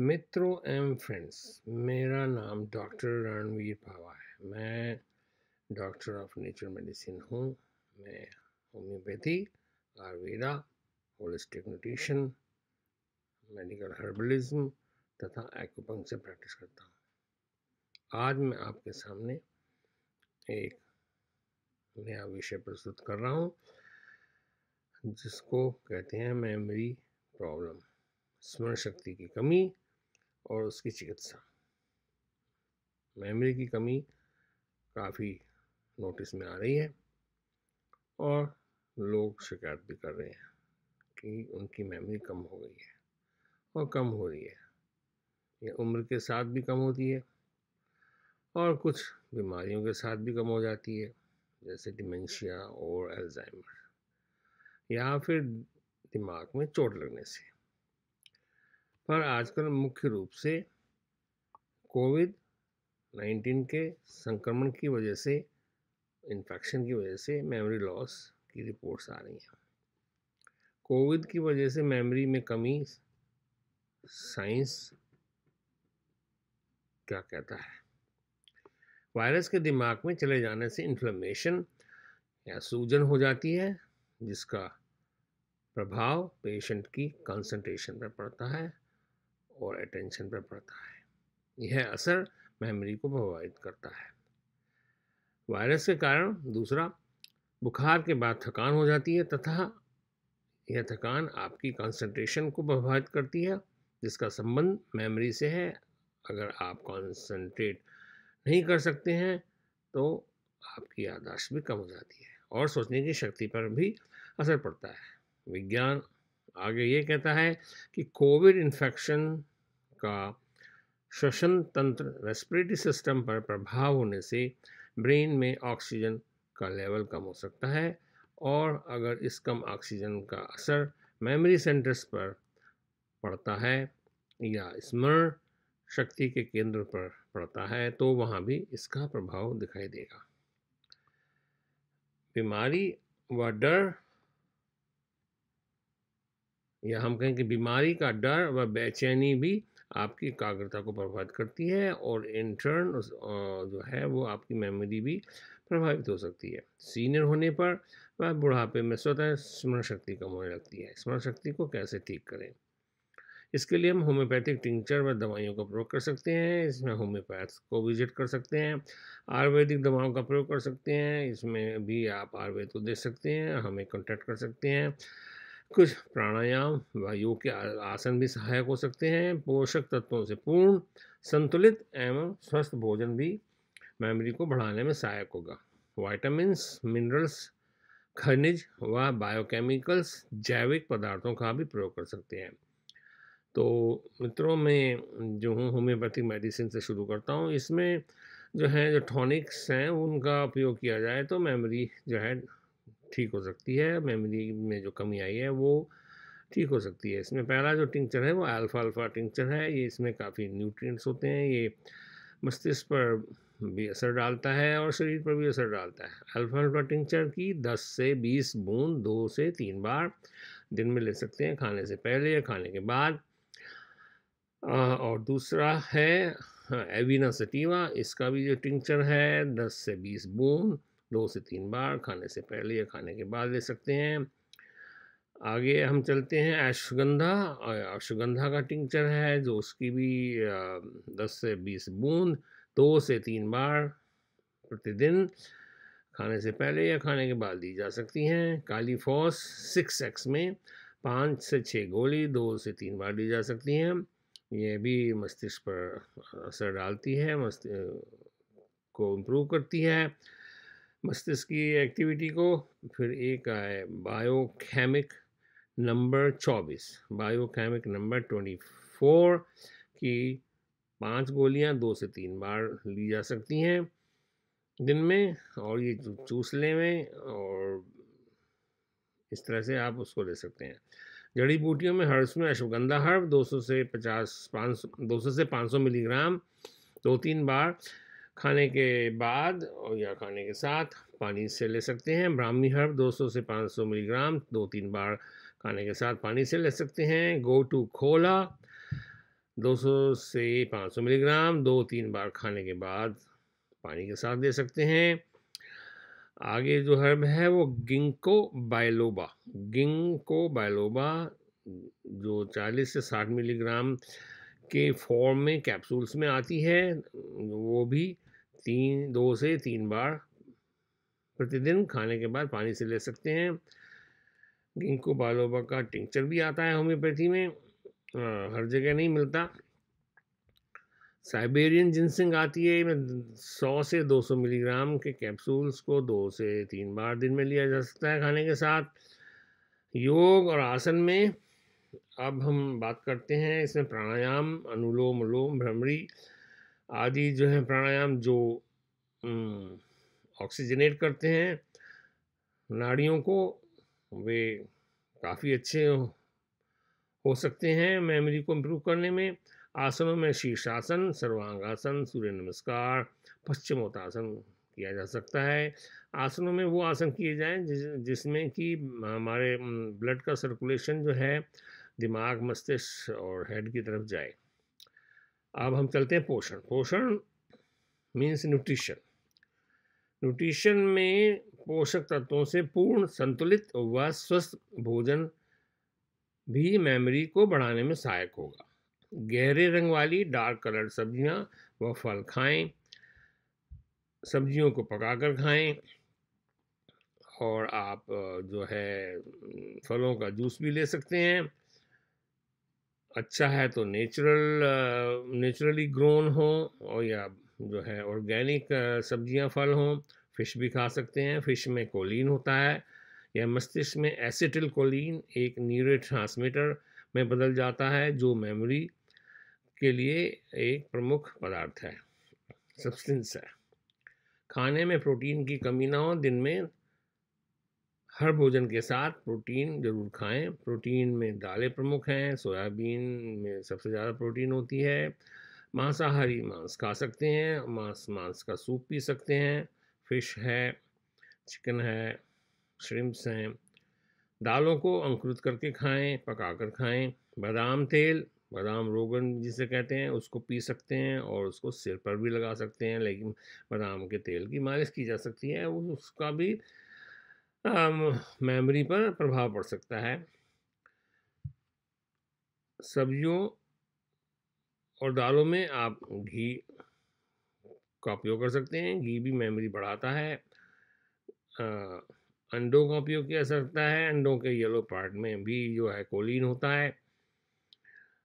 मित्रों एवं फ्रेंड्स, मेरा नाम डॉक्टर रणवीर पावा है। मैं डॉक्टर ऑफ़ नेचर मेडिसिन हूँ। मैं homeopathy, Ayurveda, holistic nutrition, medical herbalism तथा एक्यूपंक्चर प्रैक्टिस करता हूँ। आज मैं आपके सामने एक नया विषय प्रस्तुत कर रहा हूँ, जिसको कहते हैं मेमोरी प्रॉब्लम स्मरण शक्ति की कमी। और उसकी चिकित्सा। मेमोरी की कमी काफ़ी नोटिस में आ रही है और लोग शिकायत भी कर रहे हैं कि उनकी मेमोरी कम हो गई है और कम हो रही है। ये उम्र के साथ भी कम होती है और कुछ बीमारियों के साथ भी कम हो जाती है, जैसे डिमेंशिया और एल्जाइमर या फिर दिमाग में चोट लगने से। पर आजकल मुख्य रूप से कोविड 19 के संक्रमण की वजह से इन्फेक्शन की वजह से मेमोरी लॉस की रिपोर्ट्स आ रही हैं। कोविड की वजह से मेमोरी में कमी साइंस क्या कहता है? वायरस के दिमाग में चले जाने से इन्फ्लेमेशन या सूजन हो जाती है, जिसका प्रभाव पेशेंट की कंसंट्रेशन पर पड़ता है। और अटेंशन पर पड़ता है। यह असर मेमोरी को प्रभावित करता है। वायरस के कारण दूसरा, बुखार के बाद थकान हो जाती है तथा यह थकान आपकी कंसंट्रेशन को प्रभावित करती है, जिसका संबंध मेमोरी से है। अगर आप कंसंट्रेट नहीं कर सकते हैं तो आपकी यादाश्त भी कम हो जाती है और सोचने की शक्ति पर भी असर पड़ता है। विज्ञान आगे ये कहता है कि कोविड इन्फेक्शन का श्वसन तंत्र रेस्पिरेटरी सिस्टम पर प्रभाव होने से ब्रेन में ऑक्सीजन का लेवल कम हो सकता है और अगर इस कम ऑक्सीजन का असर मेमोरी सेंटर्स पर पड़ता है या स्मरण शक्ति के केंद्र पर पड़ता है तो वहाँ भी इसका प्रभाव दिखाई देगा। बीमारी व डर या हम कहें कि बीमारी का डर व बेचैनी भी आपकी एकाग्रता को प्रभावित करती है और इंटर्न जो है वो आपकी मेमोरी भी प्रभावित हो सकती है। सीनियर होने पर वह बुढ़ापे में स्वतः स्मरण शक्ति कम होने लगती है। स्मरण शक्ति को कैसे ठीक करें? इसके लिए हम होम्योपैथिक टिंचर व दवाइयों का प्रयोग कर सकते हैं। इसमें होम्योपैथ को विज़िट कर सकते हैं। आयुर्वेदिक दवाओं का प्रयोग कर सकते हैं। इसमें भी आप आयुर्वेद को दे सकते हैं। हमें कॉन्टैक्ट कर सकते हैं। कुछ प्राणायाम व योग के आसन भी सहायक हो सकते हैं, पोषक तत्वों से पूर्ण, संतुलित एवं स्वस्थ भोजन भी मेमोरी को बढ़ाने में सहायक होगा। वाइटामस मिनरल्स, खनिज व बायोकेमिकल्स जैविक पदार्थों का भी प्रयोग कर सकते हैं। तो मित्रों, मैं जो हूँ, होम्योपैथिक मेडिसिन से शुरू करता हूँ। इसमें जो है, जो टॉनिक्स हैं, उनका उपयोग किया जाए तो मेमोरी जो है ठीक हो सकती है, मेमोरी में जो कमी आई है वो ठीक हो सकती है। इसमें पहला जो टिंचर है वो अल्फ़ा अल्फ़ा टिंचर है, ये इसमें काफ़ी न्यूट्रिएंट्स होते हैं, ये मस्तिष्क पर भी असर डालता है और शरीर पर भी असर डालता है। अल्फ़ा अल्फ़ा टिंचर की 10 से 20 बूंद, दो से तीन बार दिन में ले सकते हैं, खाने से पहले या खाने के बाद। और दूसरा है एविना सटीवा, इसका भी जो टिंचर है 10 से 20 बूंद दो से तीन बार खाने से पहले या खाने के बाद ले सकते हैं। आगे हम चलते हैं अश्वगंधा। अश्वगंधा का टिंचर है जो उसकी भी दस से बीस बूंद, दो से तीन बार प्रतिदिन खाने से पहले या खाने के बाद दी जा सकती हैं। काली फॉस सिक्स एक्स में पाँच से छः गोली दो से तीन बार दी जा सकती हैं। ये भी मस्तिष्क पर असर डालती है मस्तिष्क को इम्प्रूव करती है। मस्तिष्क की एक्टिविटी को, फिर एक है बायोकेमिक नंबर चौबीस, बायोकेमिक नंबर ट्वेंटी फोर की पाँच गोलियाँ दो से तीन बार ली जा सकती हैं दिन में और ये चूसले में और इस तरह से आप उसको ले सकते हैं। जड़ी बूटियों में हर्ष में अश्वगंधा हर्ब 200 से 50 500 200 से 500 मिलीग्राम, दो तीन बार खाने के बाद और या खाने के साथ पानी से ले सकते हैं। ब्राह्मी हर्ब 200 से 500 मिलीग्राम, दो तीन बार खाने के साथ पानी से ले सकते हैं। गो टू खोला 200 से 500 मिलीग्राम, दो तीन बार खाने के बाद पानी के साथ दे सकते हैं। आगे जो हर्ब है वो गिंको बायलोबा गिंको बायलोबा जो 40 से 60 मिलीग्राम के फॉर्म में, कैप्सूल्स में आती है, वो भी तीन दो से तीन बार प्रतिदिन खाने के बाद पानी से ले सकते हैं। गिंको बालोबा का टिंचर भी आता है होम्योपैथी में। आ, हर जगह नहीं मिलता। साइबेरियन जिनसिंग आती है सौ से दो सौ मिलीग्राम के कैप्सूल्स को दो से तीन बार दिन में लिया जा सकता है खाने के साथ। योग और आसन में अब हम बात करते हैं इसमें प्राणायाम अनुलोम उलोम भ्रमरी आदि जो है प्राणायाम जो ऑक्सीजनेट करते हैं, नाड़ियों को, वे काफ़ी अच्छे हो सकते हैं मेमोरी को इम्प्रूव करने में। आसनों में शीर्षासन, सर्वांगासन, सूर्य नमस्कार, पश्चिमोत्तासन किया जा सकता है। आसनों में वो आसन किए जाएँ जिस, जिसमें कि हमारे ब्लड का सर्कुलेशन जो है, दिमाग, मस्तिष्क और हेड की तरफ़ जाए। अब हम चलते हैं पोषण। पोषण मीन्स न्यूट्रिशन न्यूट्रिशन में पोषक तत्वों से पूर्ण, संतुलित व स्वस्थ भोजन भी मेमोरी को बढ़ाने में सहायक होगा। गहरे रंग वाली डार्क कलर सब्ज़ियाँ व फल खाएँ, सब्जियों को पकाकर खाएँ और आप, जो है, फलों का जूस भी ले सकते हैं। अच्छा है तो नेचुरल नेचुरली ग्रोन हो और या जो है ऑर्गेनिक सब्ज़ियाँ, फल हों फ़िश भी खा सकते हैं। फ़िश में कोलिन होता है या मस्तिष्क में एसिटिल कोलिन एक न्यूरो ट्रांसमीटर में बदल जाता है जो मेमोरी के लिए एक प्रमुख पदार्थ है सब्सटेंस है। खाने में प्रोटीन की कमी ना हो, दिन में हर भोजन के साथ प्रोटीन ज़रूर खाएँ। प्रोटीन में दालें प्रमुख हैं, सोयाबीन में सबसे ज़्यादा प्रोटीन होती है। मांसाहारी मांस खा सकते हैं, मांस मांस का सूप पी सकते हैं। फ़िश है, चिकन है श्रिम्स हैं। दालों को अंकुरित करके खाएँ, पकाकर खाएँ। बादाम तेल, बादाम रोगन जिसे कहते हैं, उसको पी सकते हैं और उसको सिर पर भी लगा सकते हैं, लेकिन बादाम के तेल की मालिश की जा सकती है। उसका भी मेमोरी पर प्रभाव पड़ सकता है। सब्जियों और दालों में आप घी का उपयोग कर सकते हैं। घी भी मेमोरी बढ़ाता है। आ, अंडों का उपयोग किया जा सकता है। अंडों के येलो पार्ट में भी जो है कोलिन होता है।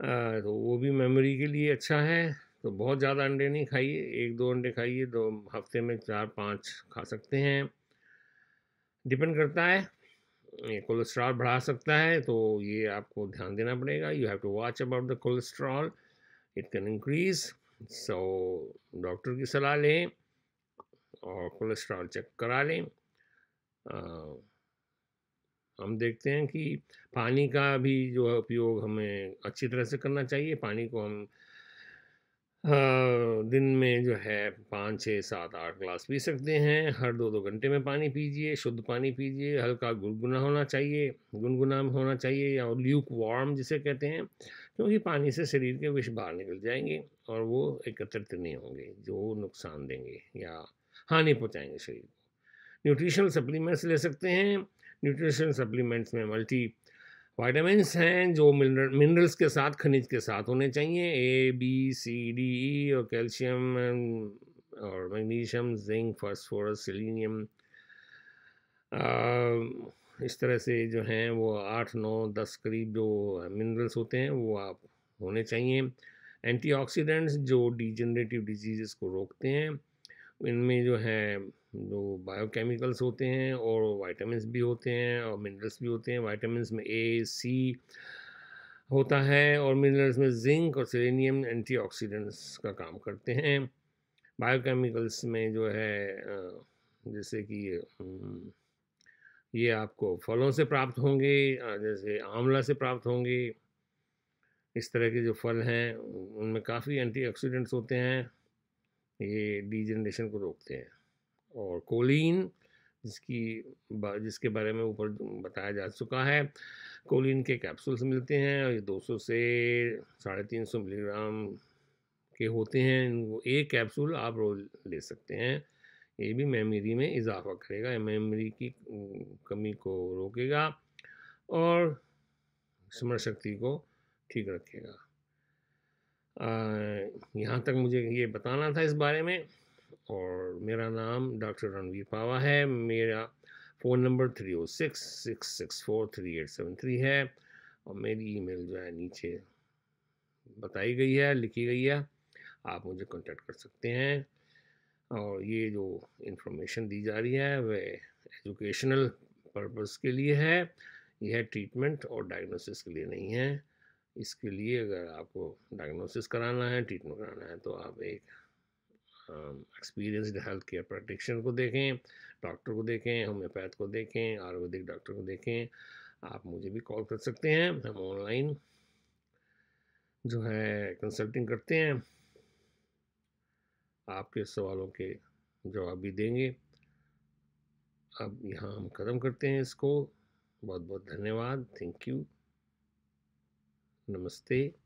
आ, तो वो भी मेमोरी के लिए अच्छा है। तो बहुत ज़्यादा अंडे नहीं खाइए। एक दो अंडे खाइए दो हफ़्ते में चार पाँच खा सकते हैं। डिपेंड करता है कोलेस्ट्रॉल बढ़ा सकता है तो ये आपको ध्यान देना पड़ेगा। You have to watch about the cholesterol it can increase so doctor की सलाह लें और कोलेस्ट्रॉल चेक करा लें। आ, हम देखते हैं कि पानी का भी जो है उपयोग हमें अच्छी तरह से करना चाहिए। पानी को हम दिन में जो है पाँच छः सात, आठ ग्लास पी सकते हैं। हर दो दो घंटे में पानी पीजिए, शुद्ध पानी पीजिए, हल्का गुनगुना होना चाहिए, गुनगुना होना चाहिए या ल्यूक वार्म जिसे कहते हैं, क्योंकि पानी से शरीर के विष बाहर निकल जाएँगे और वो एकत्रित नहीं होंगे, जो नुकसान देंगे या हानि पहुँचाएँगे शरीर को। न्यूट्रिशनल सप्लीमेंट्स ले सकते हैं। न्यूट्रिशन सप्लीमेंट्स में मल्टी वाइटामिन हैं जो मिनरल्स के साथ, खनिज के साथ होने चाहिए। ए, बी, सी, डी, ई और कैल्शियम, और मैग्नीशियम, जिंक, फास्फोरस, सेलिनियम। इस तरह से जो हैं वो आठ, नौ, दस करीब जो मिनरल्स होते हैं, वो आप, होने चाहिए। एंटीऑक्सीडेंट्स जो डिजनरेटिव डिज़ीज़ को रोकते हैं, इनमें जो है जो बायोकेमिकल्स होते हैं और वाइटामस भी होते हैं और मिनरल्स भी होते हैं। वाइटामस में ए सी होता है और मिनरल्स में जिंक और सेलेनियम एंटीऑक्सीडेंट्स का काम करते हैं। बायोकेमिकल्स में जो है जैसे कि ये आपको फलों से प्राप्त होंगे जैसे आंवला से प्राप्त होंगे। इस तरह के जो फल हैं, उनमें काफ़ी एंटीऑक्सीडेंट्स होते हैं। ये डिजनरेशन को रोकते हैं। और कोलिन, जिसकी जिसके बारे में ऊपर बताया जा चुका है। कोलिन के कैप्सूल्स मिलते हैं और ये 200 से साढ़े तीन सौ मिलीग्राम के होते हैं। इनको एक कैप्सूल आप रोज़ ले सकते हैं। ये भी मेमोरी में इजाफा करेगा। मेमोरी की कमी को रोकेगा और स्मरण शक्ति को ठीक रखेगा। यहाँ तक मुझे ये बताना था इस बारे में। और मेरा नाम डॉक्टर रणवीर पावा है। मेरा phone number three O six six six four three eight seven three है और मेरी ईमेल जो है नीचे बताई गई है, लिखी गई है। आप मुझे कांटेक्ट कर सकते हैं। और ये जो इन्फॉर्मेशन दी जा रही है वह एजुकेशनल पर्पस के लिए है। यह ट्रीटमेंट और डायग्नोसिस के लिए नहीं है। इसके लिए अगर आपको डायग्नोसिस कराना है, ट्रीटमेंट कराना है तो आप एक एक्सपीरियंसड हेल्थ केयर प्रैक्टिशनर को देखें डॉक्टर को देखें होम्योपैथ को देखें, आयुर्वेदिक डॉक्टर को देखें, आप मुझे भी कॉल कर सकते हैं। हम ऑनलाइन जो है कंसल्टिंग करते हैं। आपके सवालों के जवाब भी देंगे। अब यहाँ हम ख़त्म करते हैं इसको। बहुत बहुत धन्यवाद। थैंक यू नमस्ते।